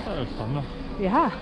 烦吗？也哈。